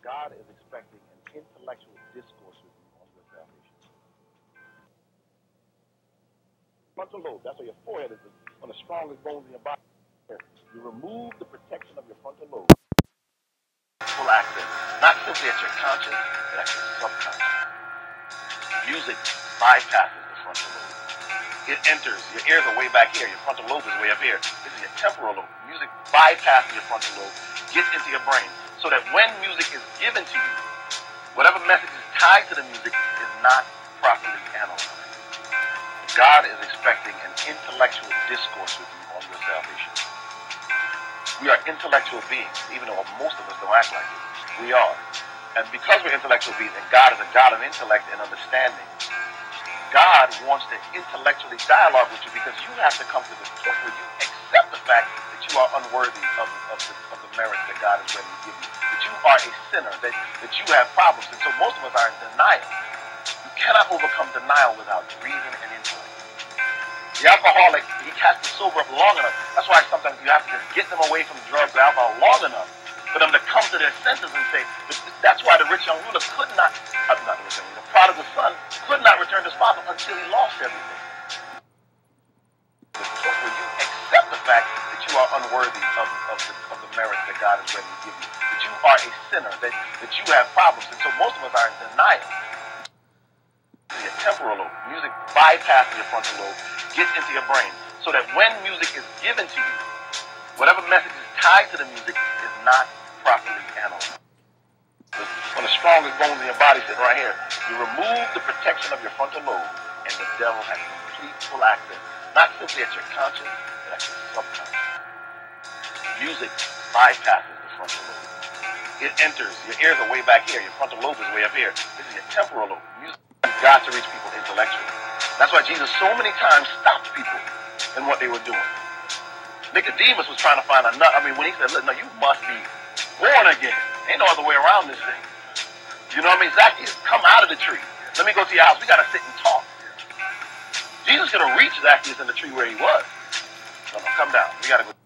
God is expecting an intellectual discourse with you on your salvation. Frontal lobe, that's why your forehead is one of the strongest bones in your body. You remove the protection of your frontal lobe. Full access, not simply at your conscious, but at your subconscious. Music bypasses the frontal lobe. It enters, your ears are way back here, your frontal lobe is way up here. This is your temporal lobe. Music bypasses your frontal lobe, gets into your brain, so that when music is given to you, whatever message is tied to the music is not properly analyzed. God is expecting an intellectual discourse with you on your salvation. We are intellectual beings, even though most of us don't act like it. We are. And because we're intellectual beings, and God is a God of intellect and understanding, God wants to intellectually dialogue with you because you have to come to the point where you accept the fact you are unworthy of, of, the, of the merits that God is ready to give you. That you are a sinner, that, that you have problems. And so most of us are in denial. You cannot overcome denial without reason and intellect. The alcoholic, he has to sober up long enough. That's why sometimes you have to just get them away from drugs or alcohol long enough for them to come to their senses and say, that's why the rich young ruler could not, not the rich young the prodigal son could not return to his father until he lost everything. God is ready to give you, that you are a sinner, that, that you have problems. And so most of us are in denial. Your temporal lobe, music bypasses your frontal lobe, gets into your brain so that when music is given to you, whatever message is tied to the music is not properly analyzed. One of the strongest bones in your body sitting right here. You remove the protection of your frontal lobe, and the devil has complete full access, not simply at your conscious, but at your subconscious. Music bypasses the frontal lobe. It enters. Your ears are way back here. Your frontal lobe is way up here. This is your temporal lobe. Has got to reach people intellectually. That's why Jesus so many times stopped people in what they were doing. Nicodemus was trying to find a nut. I mean, when he said, look, no, you must be born again. Ain't no other way around this thing. You know what I mean? Zacchaeus, come out of the tree. Let me go to your house. We got to sit and talk. Jesus could have reached Zacchaeus in the tree where he was. No, no, come down. We got to go.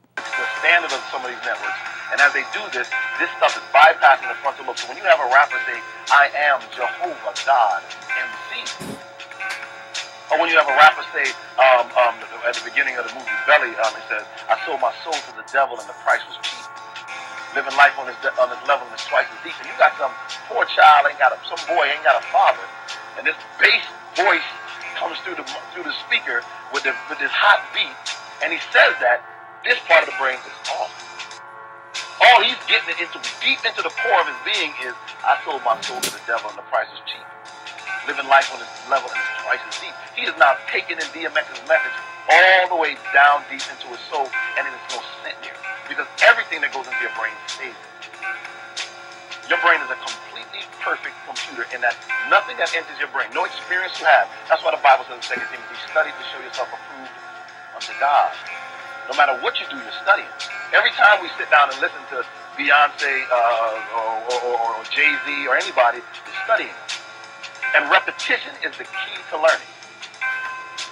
Standard of some of these networks. And as they do this, this stuff is bypassing the frontal lobe. So when you have a rapper say, I am Jehovah God MC, or when you have a rapper say um, um, at the beginning of the movie Belly, um, it says, "I sold my soul to the devil and the price was cheap." Living life on this on this level is twice as deep. And you got some poor child ain't got a, some boy ain't got a father, and this bass voice comes through the through the speaker with the, with this hot beat, and he says that this part of the brain is off. All he's getting it into deep into the core of his being is, "I sold my soul to the devil and the price is cheap." living life on this level and it's price is deep. He is now taking in DMX's message all the way down deep into his soul, and it is to sit there. Because everything that goes into your brain stays. Your brain is a completely perfect computer in that nothing that enters your brain, no experience you have. That's why the Bible says in 2 Timothy, study to show yourself approved unto God. No matter what you do, you're studying. Every time we sit down and listen to Beyonce uh, or, or, or, or Jay-Z or anybody, you're studying. And repetition is the key to learning.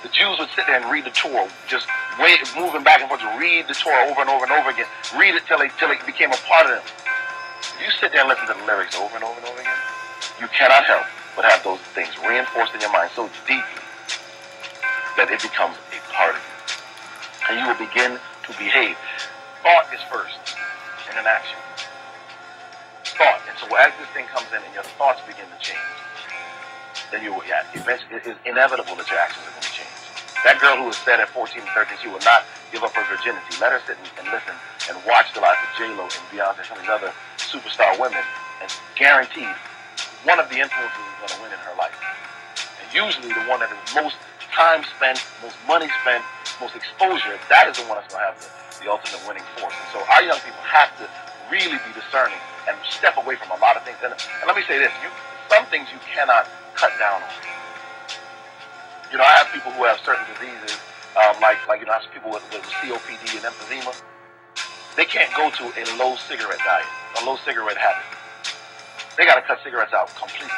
The Jews would sit there and read the Torah, just wait, moving back and forth to read the Torah over and over and over again. Read it till it, till it became a part of them. If you sit there and listen to the lyrics over and over and over again, you cannot help but have those things reinforced in your mind so deeply that it becomes And you will begin to behave. Thought is first, and then action. Thought. And so as this thing comes in and your thoughts begin to change, then you will, yeah, eventually, it is inevitable that your actions are going to change. That girl who was said at 14 and 13 she will not give up her virginity. Let her sit and, and listen and watch the life of J-Lo and Beyonce and some of these other superstar women. And guaranteed, one of the influences is going to win in her life. And usually the one that is most time spent, most money spent, most exposure, that is the one that's going to have the, the ultimate winning force. And so our young people have to really be discerning and step away from a lot of things. And, and let me say this, you, some things you cannot cut down on. You know, I have people who have certain diseases, um, like like you know, I have people with, with COPD and emphysema. They can't go to a low cigarette diet, a low cigarette habit. They got to cut cigarettes out completely.